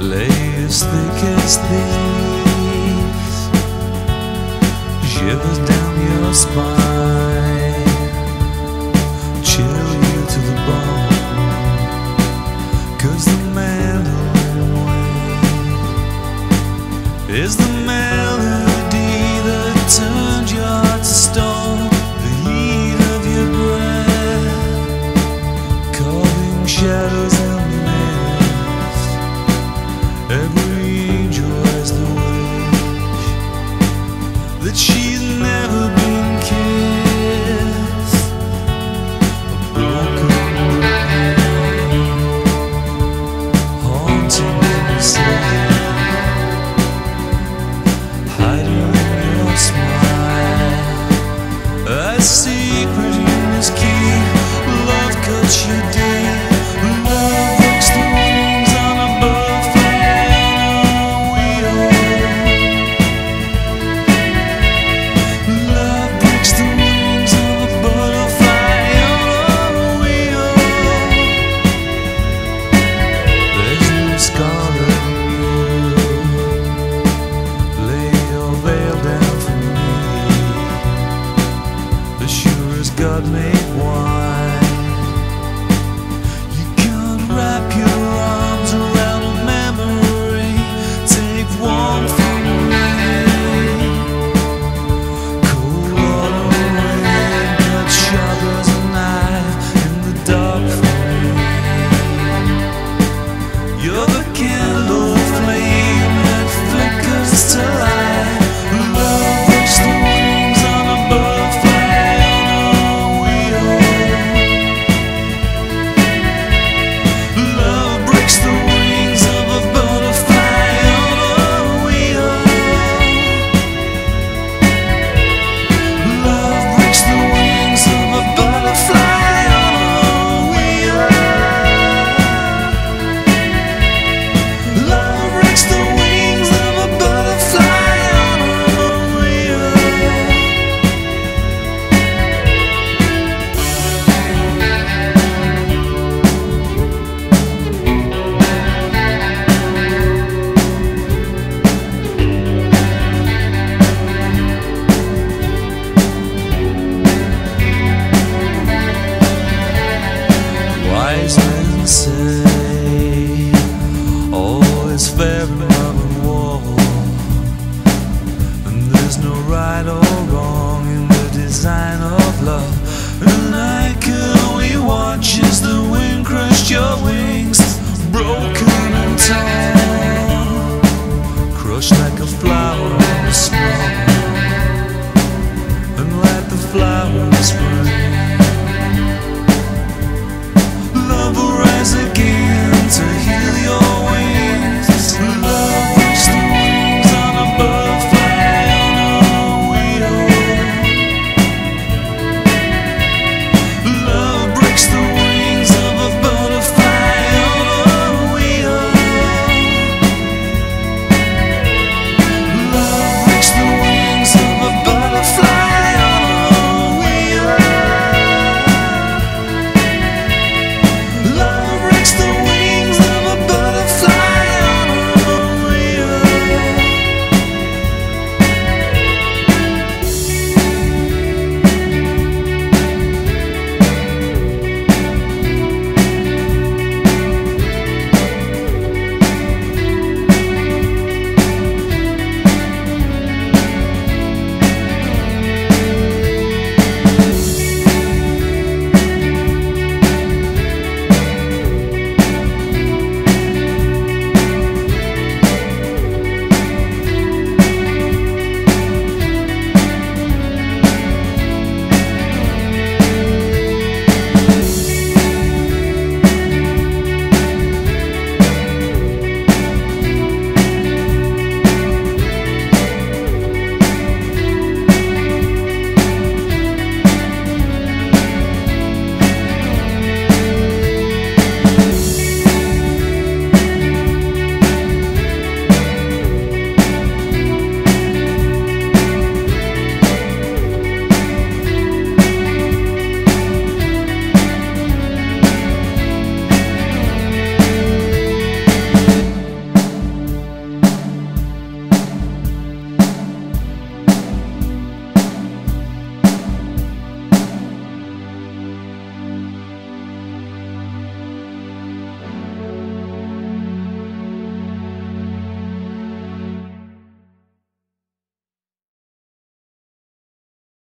lay as thick as thieves, shivers down your spine. emptiness. There's no right or wrong in the design of love. And I could only watch as the wind crushed your wings, broke.